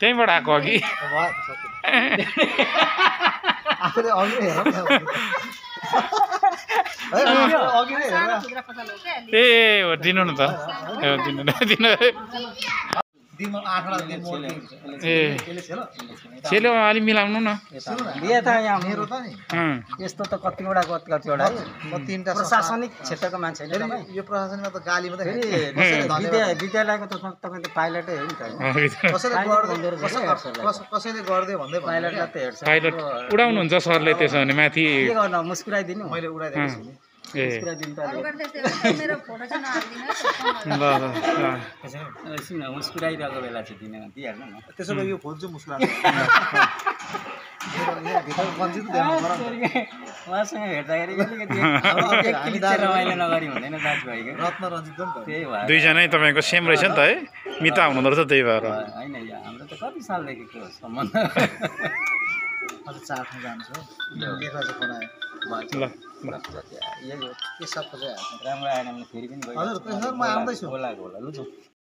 त्यहीँबाट आएको अघि ए हो दिनु न त। दिनु दिन ए। सेलो अलिक मिलाउनु न। मेरो त नि। यस्तो त कतिवटा कति कतिवटा तिनवटा प्रशासनिक क्षेत्रको तपाईँ। यो प्रशासनमा त गाली मात्रै विद्यालयको त तपाईँ त पाइलटै हो नि त कसैले पाइलट गर्दै भन्दो पाइलटलाई। त हेर्छ। पाइलट उडाउनुहुन्छ सरले त्यसो भने माथि। मुस्कुराइदिनु। मैले उडाइदिएको छु नि। ए। मेरो फोटो चाहिँ नहालिदिनु ल ल ल एकछिन न, मुस्कुराइरहेको बेला चाहिँ दिन दिइहाल्नु न त्यसो भए यो फोन चाहिँ त। उहाँसँग अलिकति रमाइलो नगरी हुँदैन दाजुभाइको रत्न रञ्जित त त्यही भएर दुईजनै तपाईँको सेम रहेछ नि त है मिता हुनुहुँदो रहेछ त्यही भएर होइन यो हाम्रो त कति सालदेखिको सम्बन्ध अझ चार ठाउँ जान्छु ल ल यही हो के सबको चाहिँ हाल्छ राम्रो आएन भने फेरि पनि। हजुर, म आउँदैछु। बोलाएको होला लु